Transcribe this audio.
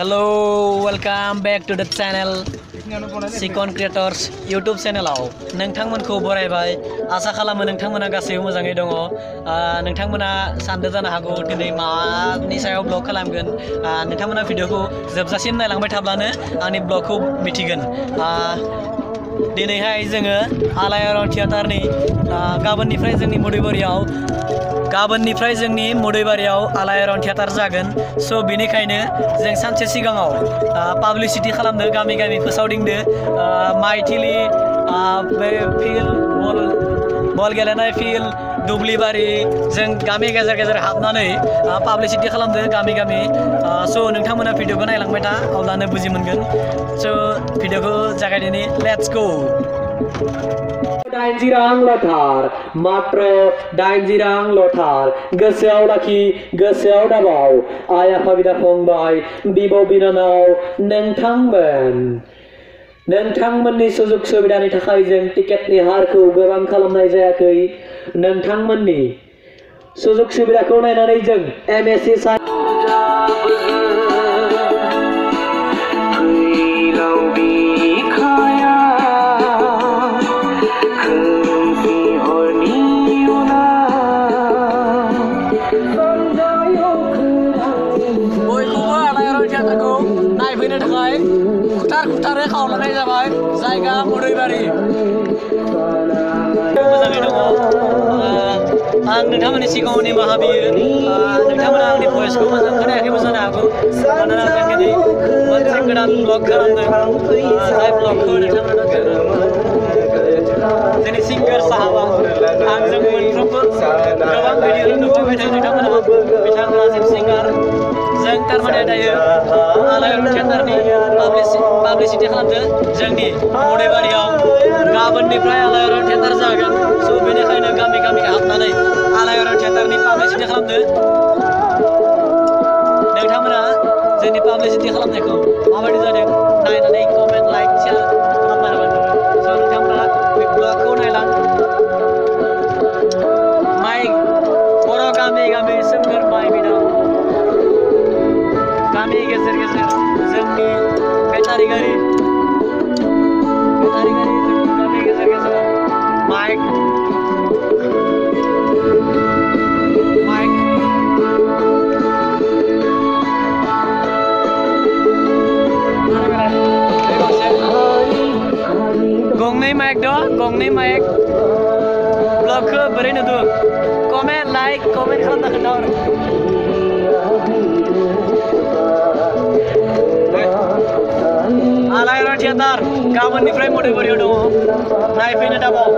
hello welcome back to the channel सिकन creators YouTube चेनेलाव नोंथांमोनखौ बरायबाय आसा खालामो नोंथांमोना गासैबो मोजाङै दङ आ, नोंथांमोना सानदो जानो हागौ दिनै मानि सायाव ब्लग खालामगोन आ, नोंथांमोना भिडिअखौ जोबजासिम नायलांबाय थाब्लानो आंनि ब्लगखौ मिथिगोन आ, दिनैहाय जोङो आलायारन थिएटारनि आ, गाबोननिफ्राय जोंनि मधुबरियाव गाबोननिफ्राय जोंनि मधुबारियाव आलायारन थिएटार जागोन। स' बेनिखायनो जों सानसे सिगाङाव पाब्लिसिटि खालामदो, गामि गामि फोसावदिंदो। माइथिलि बे फिल्ड, बल बल गेलेनाय फिल्ड, दुब्लिबारि, जों गामि गेजेर गेजेर हाबनानै पाब्लिसिटि खालामदो गामि गामि। स' नोंथांमोना भिडिअखौ नायलांबाय था, अब्लानो बुजि मोनगोन। स' भिडिअखौ जागायदिनि लेट्स गो। रां लथार मात्र रां लथार गोसोआव लाखि गोसोआव दाबाव आइ आफा बिदा फंबाय बिनानाव नोंथांमोन नोंथांमोननि सुजुग सुबिदानि थाखाय जों टिकेटनि हारखौ गोबां खालामनाय जायाखै नोंथांमोननि सुजुग सुबिदाखौ नायनानै जों एम एस नायफैनो थाखाय खुथार खुथारै खावलायनाय जाबाय जायगा मधुबारि मोजाङै दङ आं नोंथांमोननि सिगाङाव निमाहा बियो नोंथांमोना आंनि भइसखौ मोजां खोनायाखैबो जानो हागौ मानोना जों दिनै मोनसे गोदान ब्लग खालामदों जाय ब्लगखौ नोंथांमोना जोंनि सिंगार साहाबा आंजों मोनफ्रोमबो गोबां भिडिअ नुफैबाय थायो नोंथांमोना बिथांमोना सिंगार थारमाने दायो आलायारन थिएटारनि पाब्लिसिटि खालामदो जोंनि मधुबारियाव गाबोननिफ्राय आलायारन थिएटार जागोन स' बेनिखायनो गामि गामि खालामदो नोंथांमोना जोंनि पाब्लिसिटि खालामनायखौ माबायदि जादों नायनानै कमेन्ट लाइक बेटारि गारि बेटारि गारि जोंनि गामि गेजेर गेजेर माइक माइक गंनै माइक दं गंनै माइक ब्लगखौ बोरै नुदों कमेन्ट लाइक कमेन्ट खालामना खोन्थाहर आदार गाबोननिफ्राय मदैबारियाव दङ नायफैनो दाबाव